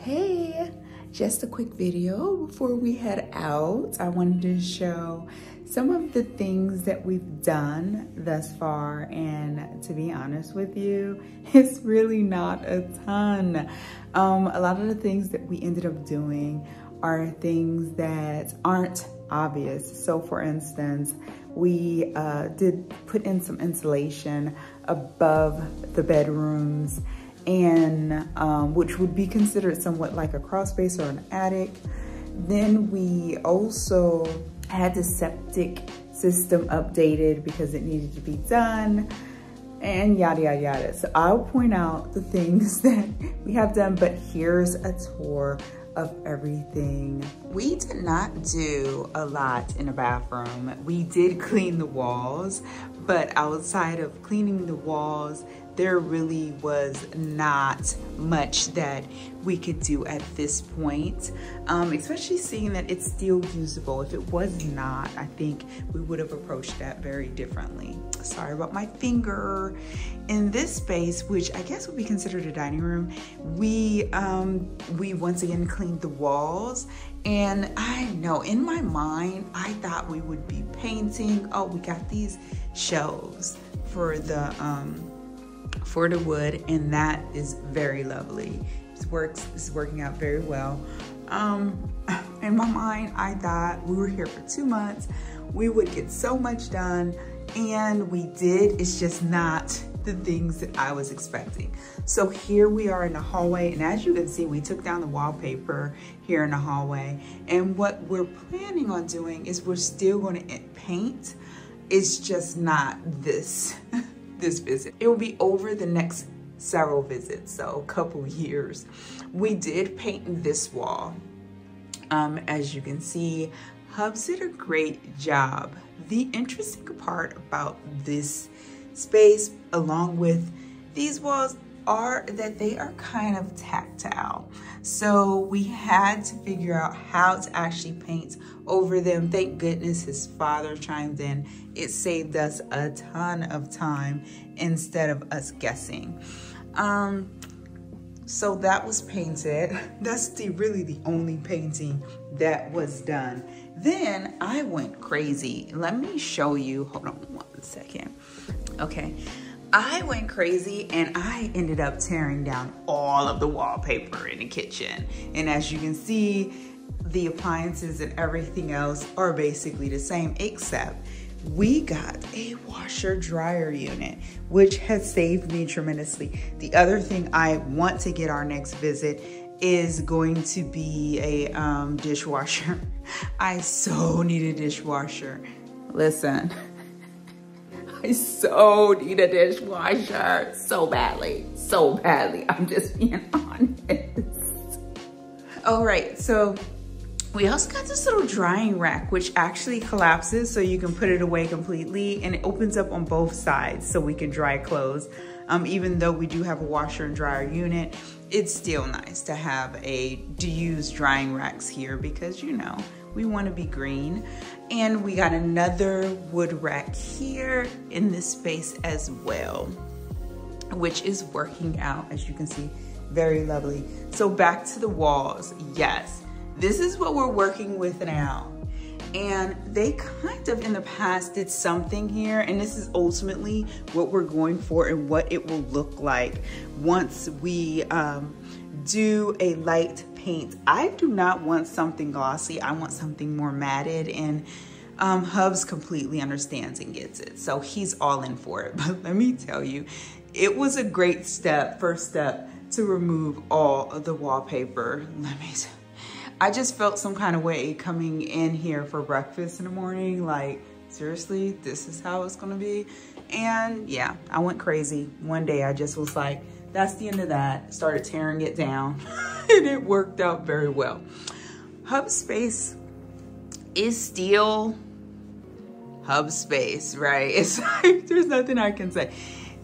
Hey, just a quick video before we head out. I wanted to show some of the things that we've done thus far and to be honest with you, it's really not a ton. Um, a lot of the things that we ended up doing are things that aren't obvious. So for instance, we uh, did put in some insulation above the bedrooms and um, which would be considered somewhat like a crawl space or an attic. Then we also had the septic system updated because it needed to be done and yada, yada, yada. So I'll point out the things that we have done, but here's a tour of everything. We did not do a lot in the bathroom. We did clean the walls, but outside of cleaning the walls, there really was not much that we could do at this point, um, especially seeing that it's still usable. If it was not, I think we would have approached that very differently. Sorry about my finger. In this space, which I guess would be considered a dining room, we, um, we once again cleaned the walls and I know in my mind, I thought we would be painting. Oh, we got these shelves for the, um, for the wood and that is very lovely. It works, This is working out very well. Um, in my mind, I thought we were here for two months. We would get so much done and we did. It's just not the things that I was expecting. So here we are in the hallway and as you can see, we took down the wallpaper here in the hallway. And what we're planning on doing is we're still gonna paint. It's just not this. this visit. It will be over the next several visits, so a couple years. We did paint this wall. Um, as you can see, Hubs did a great job. The interesting part about this space, along with these walls, are that they are kind of tactile. So we had to figure out how to actually paint over them. Thank goodness his father chimed in. It saved us a ton of time instead of us guessing. Um, so that was painted. That's the really the only painting that was done. Then I went crazy. Let me show you, hold on one second. Okay. I went crazy and I ended up tearing down all of the wallpaper in the kitchen. And as you can see, the appliances and everything else are basically the same, except we got a washer dryer unit, which has saved me tremendously. The other thing I want to get our next visit is going to be a um, dishwasher. I so need a dishwasher. Listen. I so need a dishwasher so badly, so badly. I'm just being honest. All right, so we also got this little drying rack, which actually collapses so you can put it away completely and it opens up on both sides so we can dry clothes. Um, even though we do have a washer and dryer unit, it's still nice to have a to use drying racks here because you know, we wanna be green. And we got another wood rack here in this space as well, which is working out, as you can see, very lovely. So back to the walls, yes. This is what we're working with now. And they kind of in the past did something here and this is ultimately what we're going for and what it will look like once we um, do a light paint. I do not want something glossy. I want something more matted and um, Hubs completely understands and gets it. So he's all in for it. But let me tell you, it was a great step, first step to remove all of the wallpaper. Let me, I just felt some kind of way coming in here for breakfast in the morning. Like, seriously, this is how it's gonna be. And yeah, I went crazy. One day I just was like, that's the end of that. Started tearing it down and it worked out very well. Hub space is still hub space, right? It's like, there's nothing I can say.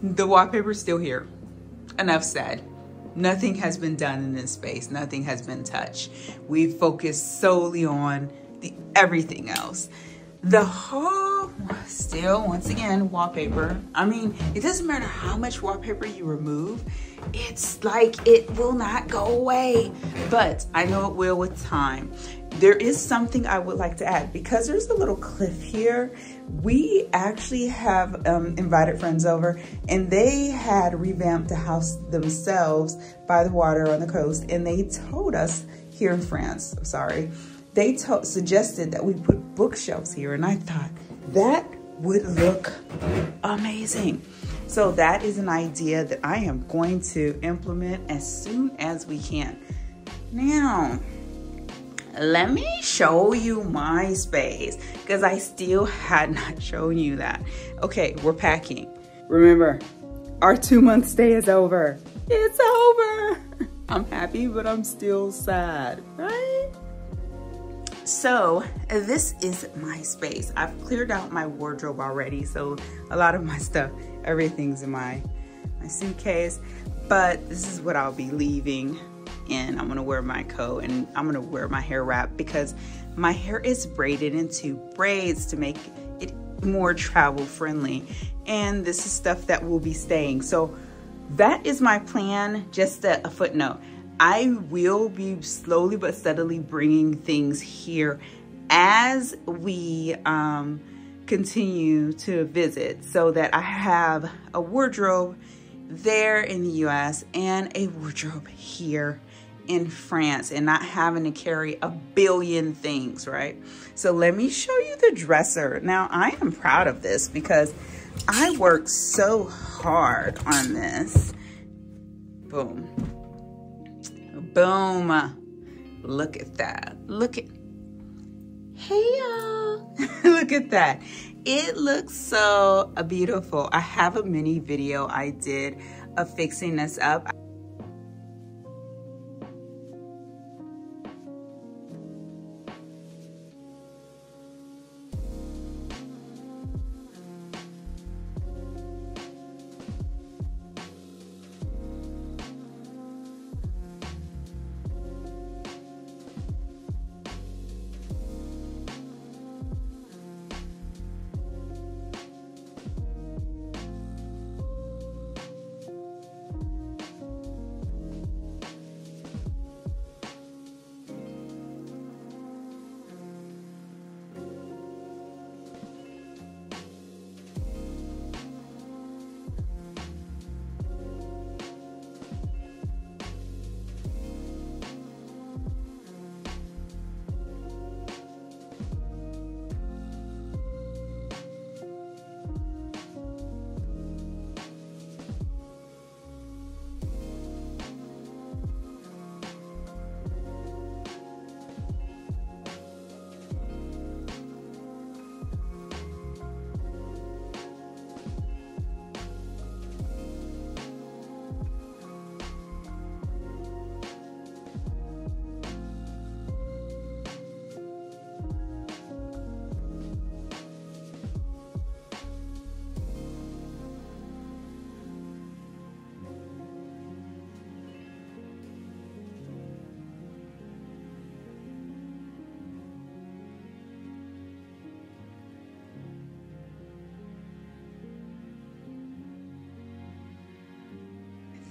The wallpaper's still here. Enough said. Nothing has been done in this space. Nothing has been touched. We've focused solely on the everything else. The whole, still, once again, wallpaper. I mean, it doesn't matter how much wallpaper you remove, it's like it will not go away. But I know it will with time. There is something I would like to add. Because there's a little cliff here, we actually have um, invited friends over and they had revamped the house themselves by the water on the coast. And they told us here in France, I'm sorry, they suggested that we put bookshelves here. And I thought that would look amazing. So that is an idea that I am going to implement as soon as we can. Now, let me show you my space because I still had not shown you that. Okay, we're packing. Remember, our two month stay is over. It's over. I'm happy, but I'm still sad, right? So this is my space. I've cleared out my wardrobe already. So a lot of my stuff, everything's in my, my suitcase, but this is what I'll be leaving and I'm gonna wear my coat and I'm gonna wear my hair wrap because my hair is braided into braids to make it more travel friendly. And this is stuff that will be staying. So that is my plan, just a, a footnote. I will be slowly but steadily bringing things here as we um, continue to visit so that I have a wardrobe there in the US and a wardrobe here in France and not having to carry a billion things, right? So let me show you the dresser. Now I am proud of this because I worked so hard on this. Boom. Boom. Look at that. Look at, hey y'all. Look at that. It looks so beautiful. I have a mini video I did of fixing this up.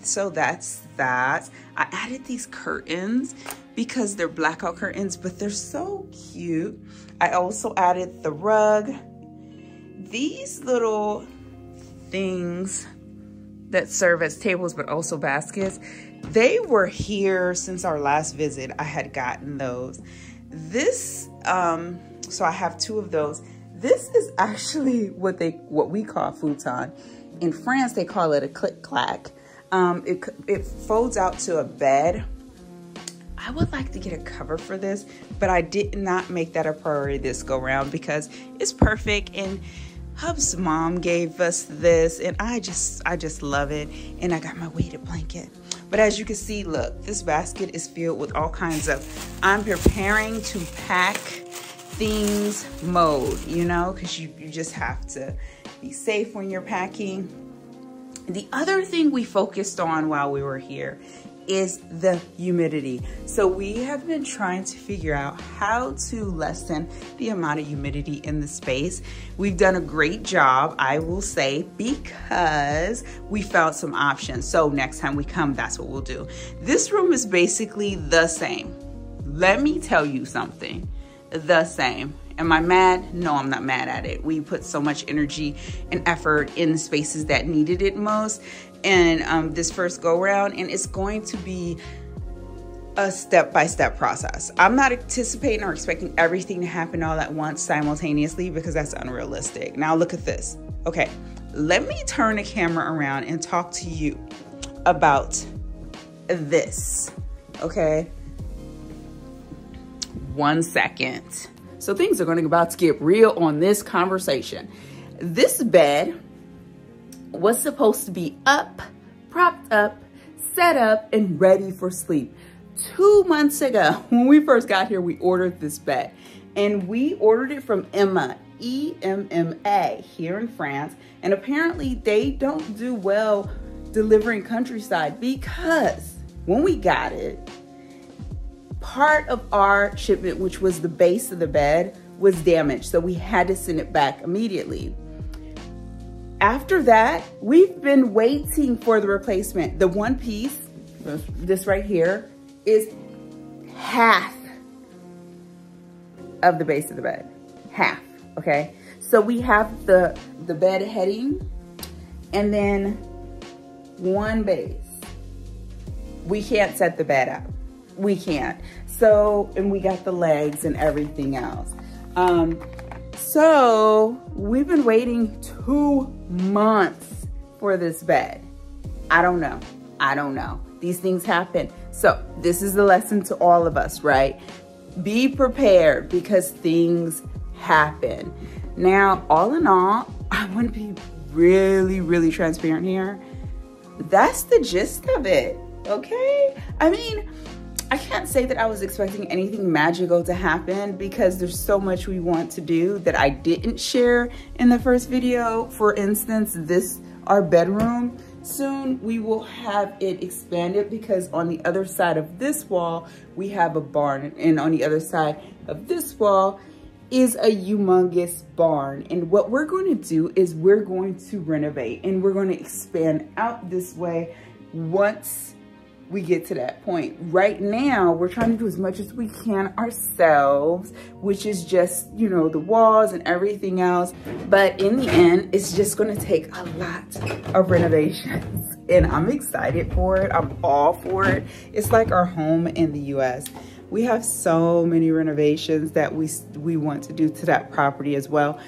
So that's that. I added these curtains because they're blackout curtains, but they're so cute. I also added the rug. These little things that serve as tables, but also baskets, they were here since our last visit. I had gotten those. This, um, so I have two of those. This is actually what they, what we call futon. In France, they call it a click-clack. Um, it, it folds out to a bed. I would like to get a cover for this, but I did not make that a priority this go round because it's perfect and Hub's mom gave us this and I just I just love it and I got my weighted blanket. But as you can see, look, this basket is filled with all kinds of I'm preparing to pack things mode, you know, because you, you just have to be safe when you're packing. The other thing we focused on while we were here is the humidity. So we have been trying to figure out how to lessen the amount of humidity in the space. We've done a great job, I will say, because we found some options. So next time we come, that's what we'll do. This room is basically the same. Let me tell you something, the same. Am I mad? No, I'm not mad at it. We put so much energy and effort in the spaces that needed it most and um, this first go round, and it's going to be a step by step process. I'm not anticipating or expecting everything to happen all at once simultaneously because that's unrealistic. Now, look at this. Okay, let me turn the camera around and talk to you about this. Okay, one second. So, things are going to about to get real on this conversation. This bed was supposed to be up, propped up, set up, and ready for sleep. Two months ago, when we first got here, we ordered this bed. And we ordered it from Emma, E-M-M-A, here in France. And apparently they don't do well delivering countryside because when we got it, part of our shipment, which was the base of the bed, was damaged. So we had to send it back immediately. After that, we've been waiting for the replacement. The one piece, this right here, is half of the base of the bed. Half, okay? So we have the, the bed heading and then one base. We can't set the bed up. We can't. So, and we got the legs and everything else. Um, so we've been waiting two months for this bed. I don't know. I don't know. These things happen. So this is the lesson to all of us, right? Be prepared because things happen. Now, all in all, I want to be really, really transparent here. That's the gist of it, okay? I mean, I can't say that I was expecting anything magical to happen because there's so much we want to do that I didn't share in the first video. For instance, this, our bedroom, soon we will have it expanded because on the other side of this wall, we have a barn and on the other side of this wall is a humongous barn. And what we're going to do is we're going to renovate and we're going to expand out this way once we get to that point. Right now, we're trying to do as much as we can ourselves, which is just, you know, the walls and everything else. But in the end, it's just gonna take a lot of renovations. And I'm excited for it. I'm all for it. It's like our home in the US. We have so many renovations that we, we want to do to that property as well.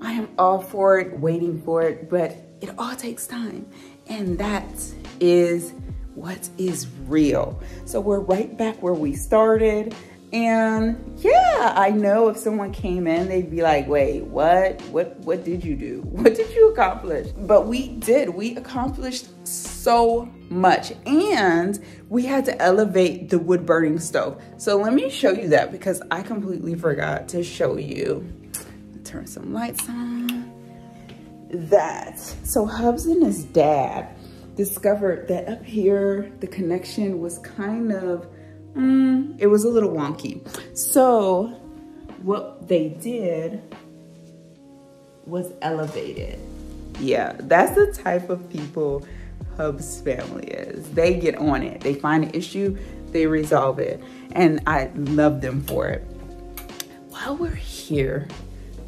I am all for it, waiting for it, but it all takes time. And that is what is real. So we're right back where we started. And yeah, I know if someone came in, they'd be like, wait, what? What what did you do? What did you accomplish? But we did. We accomplished so much. And we had to elevate the wood burning stove. So let me show you that because I completely forgot to show you. Turn some lights on. That. So Hubs and his dad discovered that up here, the connection was kind of, mm, it was a little wonky. So what they did was elevated. Yeah, that's the type of people Hub's family is. They get on it. They find an issue, they resolve it. And I love them for it. While we're here,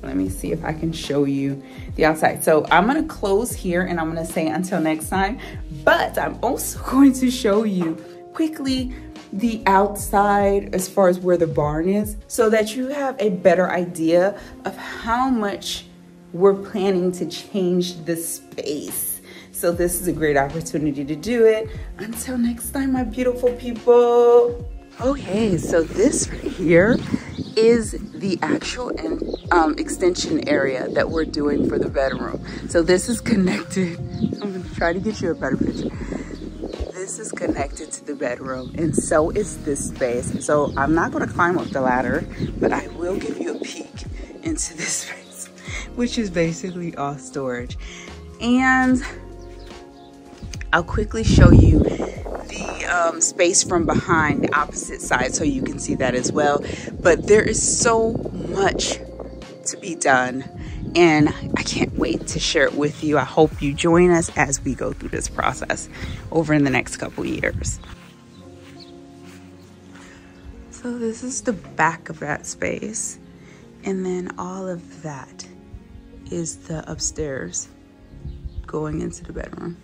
let me see if I can show you the outside. So I'm gonna close here and I'm gonna say until next time, but I'm also going to show you quickly the outside as far as where the barn is so that you have a better idea of how much we're planning to change the space. So this is a great opportunity to do it. Until next time, my beautiful people. Okay, so this right here is the actual in, um, extension area that we're doing for the bedroom. So this is connected. I'm gonna try to get you a better picture. This is connected to the bedroom and so is this space. So I'm not gonna climb up the ladder, but I will give you a peek into this space, which is basically all storage. And I'll quickly show you the um, space from behind the opposite side so you can see that as well. But there is so much to be done and I can't wait to share it with you. I hope you join us as we go through this process over in the next couple years. So this is the back of that space. And then all of that is the upstairs going into the bedroom.